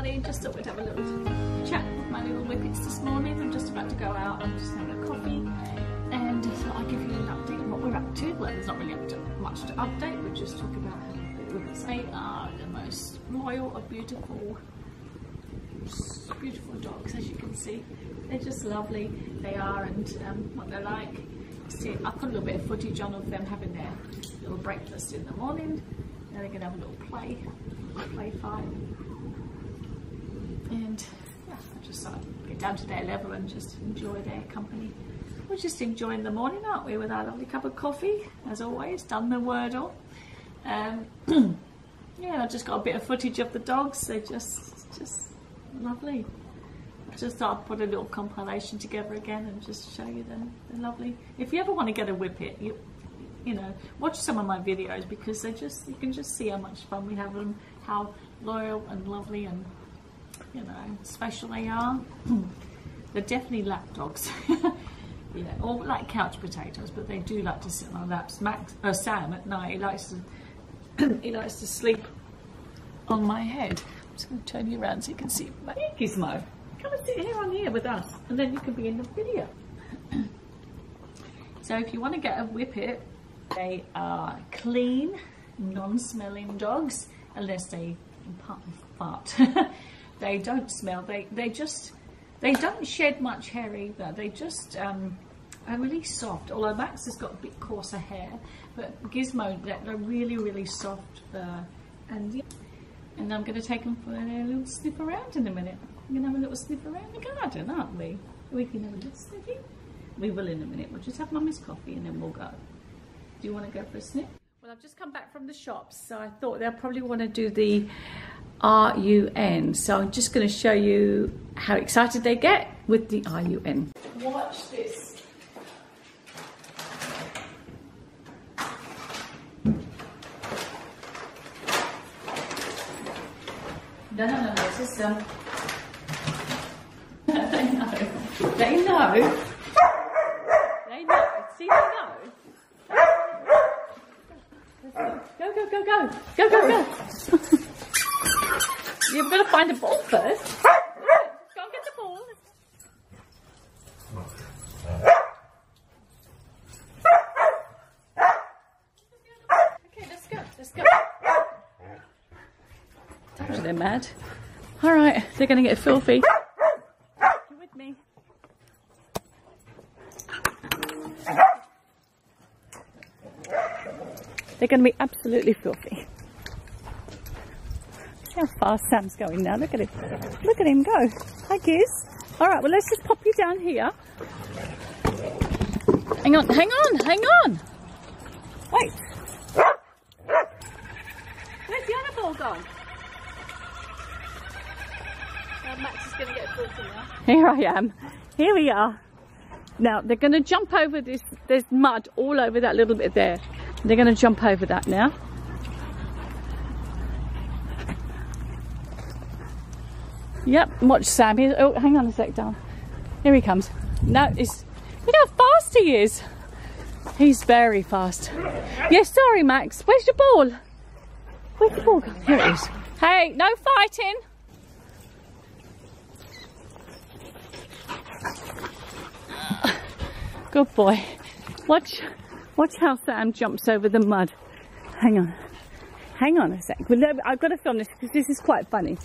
lovely. Just thought we'd have a little chat with my little whippets this morning. I'm just about to go out. I'm just having a coffee. And so I'll give you an update on what we're up to. Well, there's not really much to update. We'll just talk about how the whippets. They are the most loyal of beautiful, beautiful dogs, as you can see. They're just lovely. They are, and um, what they're like. See, I put a little bit of footage on of them having their little breakfast in the morning. Now they're going to have a little play, play fight. And yeah, I just thought I'd get down to their level and just enjoy their company. We're just enjoying the morning, aren't we, with our lovely cup of coffee, as always, done the wordle. Um, yeah, I just got a bit of footage of the dogs. They're just, just lovely. I just thought I'd put a little compilation together again and just show you them. They're lovely. If you ever want to get a whippet, you, you know, watch some of my videos because they just, you can just see how much fun we have them, how loyal and lovely and, you know, special they are. They're definitely lap dogs. yeah, or like couch potatoes, but they do like to sit on our laps. Max, uh, Sam at night, he likes to, he likes to sleep on my head. I'm just going to turn you around so you can see my gizmo. Come and sit here on here with us, and then you can be in the video. so if you want to get a whippet, they are clean, non-smelling dogs, unless they fart. they don't smell. They they just they don't shed much hair either. They just um, are really soft. Although Max has got a bit coarser hair, but Gizmo they're really really soft fur. And yeah, and I'm going to take them for a little sniff around in a minute. We're going to have a little sniff around the garden, aren't we? We can have a little sniffy. We will in a minute. We'll just have mummy's coffee and then we'll go. Do you want to go for a sniff? Well, I've just come back from the shops, so I thought they'll probably want to do the RUN. So I'm just going to show you how excited they get with the RUN. Watch this. No, no, no, this is um. they know. They know. They know. See, they know. Go, go, go, go. Go, go, go. You've got to find a ball first. Go and get the ball. Okay, let's go. Let's go. Told you they're mad. All right, they're going to get filthy. You with me? They're going to be absolutely filthy. How fast Sam's going now. Look at him. Look at him go. Hi, Giz. All right, well, let's just pop you down here. Hang on, hang on, hang on. Wait. Where's the other ball gone? Uh, Max is going to get filthy now. Here I am. Here we are. Now, they're going to jump over this. There's mud all over that little bit there. They're going to jump over that now. Yep, watch Sam. He's, oh, hang on a sec, Dan. Here he comes. No, it's, look how fast he is. He's very fast. Yes, sorry, Max. Where's your ball? Where's the ball? Here it is. Hey, no fighting. Good boy. Watch, watch how Sam jumps over the mud. Hang on. Hang on a sec. I've got to film this because this is quite funny.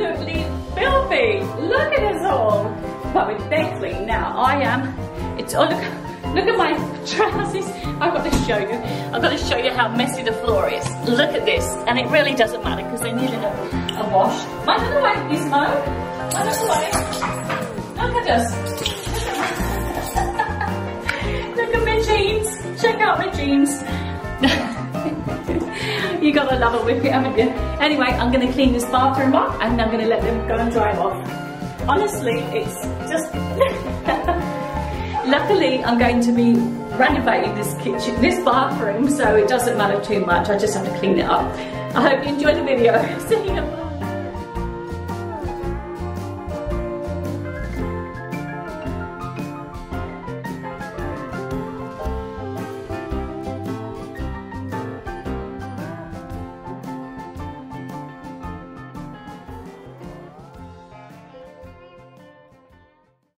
Absolutely filthy. Look at us all. But we're dead now. I am. It's oh look, look at my trousers. I've got to show you. I've got to show you how messy the floor is. Look at this, and it really doesn't matter because they needed a, a wash. Mind the way, Gizmo. Mind the way. Look at us. look at my jeans. Check out my jeans. gotta love a whippet, haven't you? Anyway, I'm gonna clean this bathroom up and I'm gonna let them go and dry off. Honestly, it's just... Luckily, I'm going to be renovating this kitchen, this bathroom, so it doesn't matter too much. I just have to clean it up. I hope you enjoyed the video. See you.